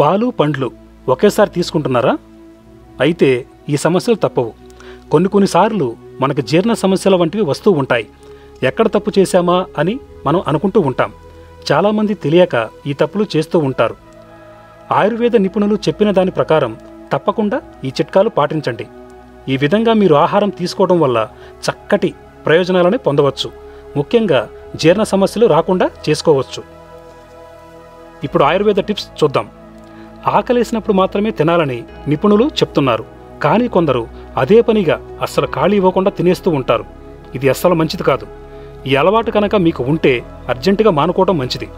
పాలు పండ్లు ఒకేసారి తీసుకుంటున్నారా? అయితే ఈ సమస్యలు తప్పవు. కొన్ని కొన్నిసార్లు మనకు జీర్ణ సమస్యల వంటివి వస్తూ ఉంటాయి. ఎక్కడ తప్పు చేశామా అని మనం అనుకుంటూ ఉంటాం. చాలామంది తెలియక ఈ తప్పులు చేస్తూ ఉంటారు. ఆయుర్వేద నిపుణులు చెప్పిన దాని ప్రకారం తప్పకుండా ఈ చిట్కాలు పాటించండి. ఈ విధంగా మీరు ఆహారం తీసుకోవడం వల్ల చక్కటి ప్రయోజనాలను పొందవచ్చు. ముఖ్యంగా జీర్ణ సమస్యలు రాకుండా చేసుకోవచ్చు. ఇప్పుడు ఆయుర్వేద టిప్స్ చూద్దాం. ఆకలేసినప్పుడు మాత్రమే తినాలని నిపుణులు చెప్తున్నారు. కానీ కొందరు అదే పనిగా అస్సలు ఖాళీ ఇవ్వకుండా తినేస్తూ ఉంటారు. ఇది అస్సలు మంచిది కాదు. ఈ అలవాటు కనుక మీకు ఉంటే అర్జెంటుగా మానుకోవడం మంచిది.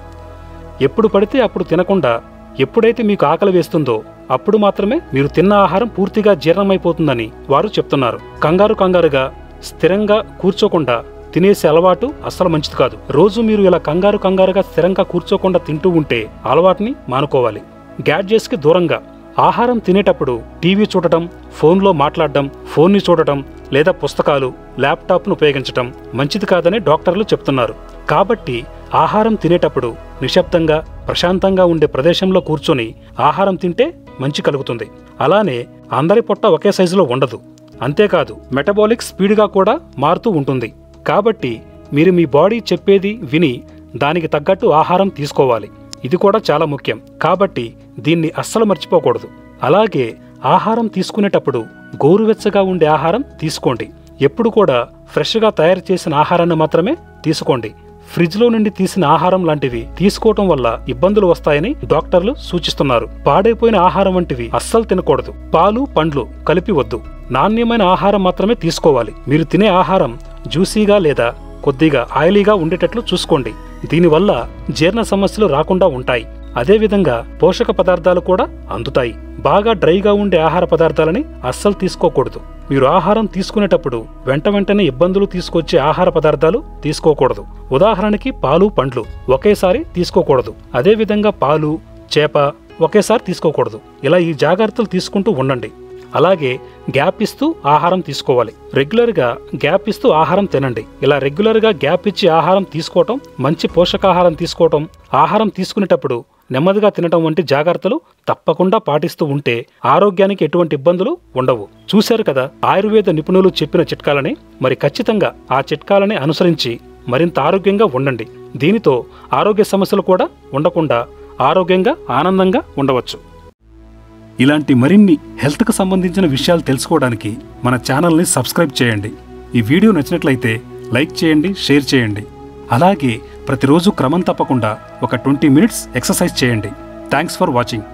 ఎప్పుడు పడితే అప్పుడు తినకుండా ఎప్పుడైతే మీకు ఆకలి వేస్తుందో అప్పుడు మాత్రమే మీరు తిన్న ఆహారం పూర్తిగా జీర్ణమైపోతుందని వారు చెప్తున్నారు. కంగారు కంగారుగా స్థిరంగా కూర్చోకుండా తినేసే అలవాటు అస్సలు మంచిది కాదు. రోజు మీరు ఇలా కంగారు కంగారుగా స్థిరంగా కూర్చోకుండా తింటూ ఉంటే అలవాటుని మానుకోవాలి. గ్యాడ్జెట్స్కి దూరంగా ఆహారం తినేటప్పుడు టీవీ చూడటం ఫోన్లో మాట్లాడడం ఫోన్ని చూడటం లేదా పుస్తకాలు ల్యాప్టాప్ను ఉపయోగించటం మంచిది కాదని డాక్టర్లు చెప్తున్నారు. కాబట్టి ఆహారం తినేటప్పుడు నిశ్శబ్దంగా ప్రశాంతంగా ఉండే ప్రదేశంలో కూర్చొని ఆహారం తింటే మంచి కలుగుతుంది. అలానే అందరి పొట్ట ఒకే సైజులో ఉండదు. అంతేకాదు మెటబాలిక్ స్పీడ్గా కూడా మారుతూ ఉంటుంది. కాబట్టి మీరు మీ బాడీ చెప్పేది విని దానికి తగ్గట్టు ఆహారం తీసుకోవాలి. ఇది కూడా చాలా ముఖ్యం. కాబట్టి దీన్ని అస్సలు మర్చిపోకూడదు. అలాగే ఆహారం తీసుకునేటప్పుడు గోరువెచ్చగా ఉండే ఆహారం తీసుకోండి. ఎప్పుడు కూడా ఫ్రెష్గా తయారు చేసిన ఆహారాన్ని మాత్రమే తీసుకోండి. ఫ్రిడ్జ్లో నుండి తీసిన ఆహారం లాంటివి తీసుకోవటం వల్ల ఇబ్బందులు వస్తాయని డాక్టర్లు సూచిస్తున్నారు. పాడైపోయిన ఆహారం వంటివి అస్సలు తినకూడదు. పాలు పండ్లు కలిపి వద్దు. నాణ్యమైన ఆహారం మాత్రమే తీసుకోవాలి. మీరు తినే ఆహారం జ్యూసీగా లేదా కొద్దిగా ఆయిలీగా ఉండేటట్లు చూసుకోండి. దీనివల్ల జీర్ణ సమస్యలు రాకుండా ఉంటాయి. అదేవిధంగా పోషక పదార్థాలు కూడా అందుతాయి. బాగా డ్రైగా ఉండే ఆహార పదార్థాలని అస్సలు తీసుకోకూడదు. మీరు ఆహారం తీసుకునేటప్పుడు వెంట వెంటనే ఇబ్బందులు తీసుకొచ్చే ఆహార పదార్థాలు తీసుకోకూడదు. ఉదాహరణకి పాలు పండ్లు ఒకేసారి తీసుకోకూడదు. అదేవిధంగా పాలు చేప ఒకేసారి తీసుకోకూడదు. ఇలా ఈ జాగ్రత్తలు తీసుకుంటూ ఉండండి. అలాగే గ్యాప్ ఇస్తూ ఆహారం తీసుకోవాలి. రెగ్యులర్గా గ్యాప్ ఇస్తూ ఆహారం తినండి. ఇలా రెగ్యులర్గా గ్యాప్ ఇచ్చి ఆహారం తీసుకోవటం మంచి పోషకాహారం తీసుకోవటం ఆహారం తీసుకునేటప్పుడు నెమ్మదిగా తినటం వంటి జాగ్రత్తలు తప్పకుండా పాటిస్తూ ఉంటే ఆరోగ్యానికి ఎటువంటి ఇబ్బందులు ఉండవు. చూశారు కదా ఆయుర్వేద నిపుణులు చెప్పిన చిట్కాలని? మరి ఖచ్చితంగా ఆ చిట్కాలని అనుసరించి మరింత ఆరోగ్యంగా ఉండండి. దీనితో ఆరోగ్య సమస్యలు కూడా ఉండకుండా ఆరోగ్యంగా ఆనందంగా ఉండవచ్చు. ఇలాంటి మరిన్ని హెల్త్కు సంబంధించిన విషయాలు తెలుసుకోవడానికి మన ఛానల్ని సబ్స్క్రైబ్ చేయండి. ఈ వీడియో నచ్చినట్లయితే లైక్ చేయండి షేర్ చేయండి. అలాగే ప్రతిరోజు క్రమం తప్పకుండా ఒక ట్వంటీ మినిట్స్ ఎక్సర్సైజ్ చేయండి. Thanks for watching.